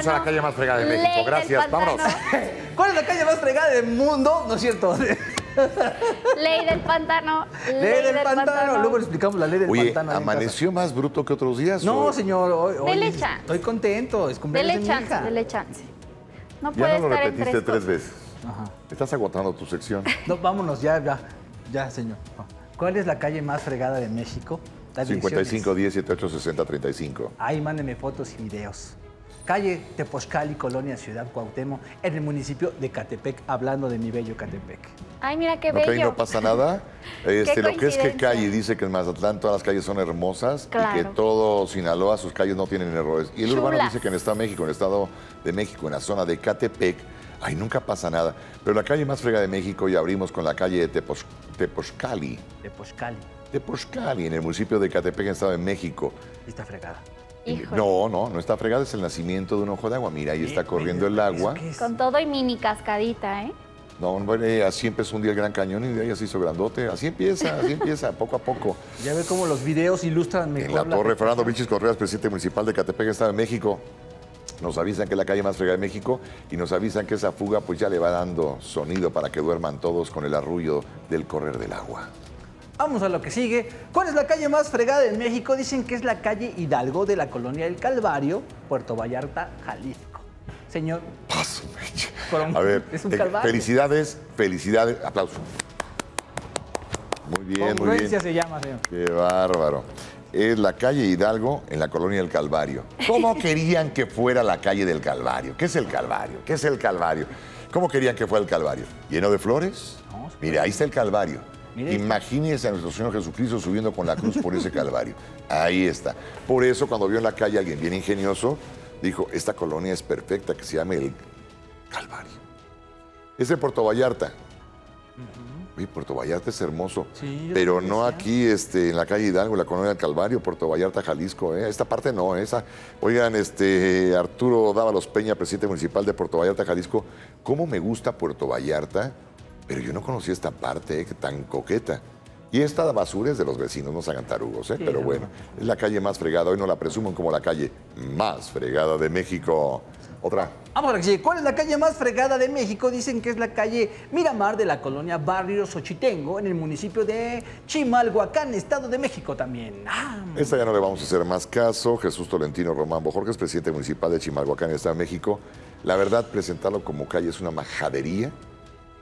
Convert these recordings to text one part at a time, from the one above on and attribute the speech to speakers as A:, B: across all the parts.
A: Esa es la calle más fregada de México. Gracias, vámonos.
B: ¿Cuál es la calle más fregada del mundo? No es cierto.
C: Ley del pantano.
B: Ley del pantano. Luego le explicamos la ley del
A: Oye,
B: pantano.
A: ¿amaneció más bruto que otros días?
B: No,
A: o-
B: señor. hoy- hoy
C: Dele
B: es-
C: chance.
B: Estoy contento. Es cumpleaños
C: Dele
B: de mi
C: chance,
B: hija.
C: dele chance. No puede
A: Ya no lo
C: estar
A: repetiste
C: tres
A: veces.
B: Ajá.
A: Estás agotando tu sección.
B: No, vámonos, ya, ya. Ya, señor. ¿Cuál es la calle más fregada de México? Las
A: 55
B: direcciones.
A: 10 78 60 35.
B: Ahí mándeme fotos y videos. Calle Tepozcali, Colonia Ciudad Cuauhtémoc, en el municipio de Catepec, hablando de mi bello Catepec.
C: Ay, mira qué
A: Ok,
C: bello.
A: no pasa nada. Este, lo que es que calle dice que en Mazatlán todas las calles son hermosas y que todo Sinaloa, sus calles no tienen errores. Y el urbano dice que en el Estado de México, en el Estado de México, en la zona de Catepec, ahí nunca pasa nada. Pero la calle más frega de México, ya abrimos con la calle de Tepozcali.
B: Tepozcali.
A: Tepozcali, en el municipio de Catepec, en el Estado de México.
B: y Está fregada.
C: Híjole.
A: No, no, no está fregada, es el nacimiento de un ojo de agua. Mira, ahí está corriendo el agua.
C: Con todo y mini cascadita, ¿eh?
A: No, hombre, así empezó un día el Gran Cañón y de ahí se hizo grandote. Así empieza, así empieza, poco a poco.
B: Ya ve cómo los videos ilustran mejor.
A: En la torre. Fernando Vichis Correas, presidente municipal de Catepec, Estado de México. Nos avisan que es la calle más fregada de México y nos avisan que esa fuga pues ya le va dando sonido para que duerman todos con el arrullo del correr del agua.
B: Vamos a lo que sigue. ¿Cuál es la calle más fregada en México? Dicen que es la calle Hidalgo de la colonia del Calvario, Puerto Vallarta, Jalisco. Señor,
A: Paso, A ver,
B: es un
A: eh,
B: calvario.
A: felicidades, felicidades, aplauso. Muy bien, muy bien.
B: se llama, señor.
A: Qué bárbaro. Es la calle Hidalgo en la colonia del Calvario. ¿Cómo querían que fuera la calle del Calvario? ¿Qué es el Calvario? ¿Qué es el Calvario? ¿Cómo querían que fuera el Calvario? ¿Lleno de flores? Mire, ahí está el Calvario. Imagínense a nuestro Señor Jesucristo subiendo con la cruz por ese Calvario. Ahí está. Por eso, cuando vio en la calle a alguien bien ingenioso, dijo, esta colonia es perfecta, que se llame el Calvario. Es de Puerto Vallarta. Oye, Puerto Vallarta es hermoso.
B: Sí,
A: pero no aquí este, en la calle Hidalgo, en la colonia del Calvario, Puerto Vallarta, Jalisco. ¿eh? Esta parte no, esa. Oigan, este, Arturo Dávalos Peña, presidente municipal de Puerto Vallarta, Jalisco. ¿Cómo me gusta Puerto Vallarta? Pero yo no conocía esta parte ¿eh? tan coqueta. Y esta basura es de los vecinos, no se hagan tarugos, ¿eh?
B: Sí,
A: pero
B: no,
A: bueno, es la calle más fregada. Hoy no la presumen como la calle más fregada de México. Otra.
B: Vamos a sigue. ¿Cuál es la calle más fregada de México? Dicen que es la calle Miramar de la colonia Barrio Xochitengo, en el municipio de Chimalhuacán, Estado de México también. Ah,
A: Esta ya no le vamos a hacer más caso. Jesús Tolentino Román Bojorges, presidente municipal de Chimalhuacán, Estado de México. La verdad, presentarlo como calle es una majadería.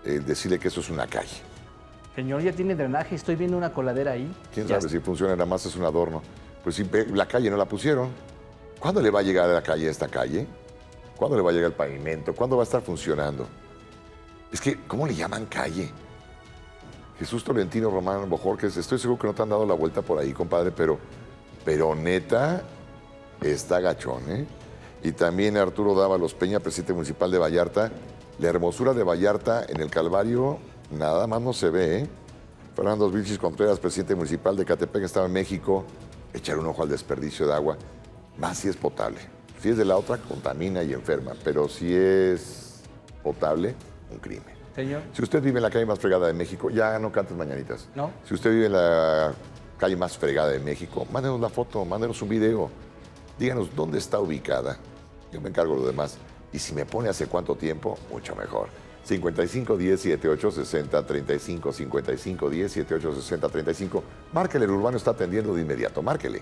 A: El decirle que eso es una calle.
B: señor, ya tiene drenaje. Estoy viendo una coladera ahí.
A: ¿Quién
B: Ya
A: sabe si funciona? Nada más es un adorno. Pues ve, la calle no la pusieron. ¿Cuándo le va a llegar a la calle esta calle? ¿Cuándo le va a llegar el pavimento? ¿Cuándo va a estar funcionando? Es que, ¿cómo le llaman calle? Jesús Tolentino Román Bojorques, estoy seguro que no te han dado la vuelta por ahí, compadre, pero, pero neta, está gachón, ¿eh? Y también Arturo Dávalos Peña, presidente municipal de Vallarta. La hermosura de Vallarta en el Calvario, nada más no se ve, ¿eh? Fernando Vilchis Contreras, presidente municipal de Catepec, Estado de México. Echar un ojo al desperdicio de agua. Más si es potable. Si es de la otra, contamina y enferma. Pero si es potable, un crimen.
B: Señor.
A: Si usted vive en la calle más fregada de México, ya no cantes mañanitas.
B: No.
A: Si usted vive en la calle más fregada de México, mándenos la foto, mándenos un video. Díganos dónde está ubicada. Yo me encargo de lo demás. Y si me pone hace cuánto tiempo, mucho mejor. 55 10 78 60 35 55 10 78 60 35. Márquele, el urbano está atendiendo de inmediato. Márquele.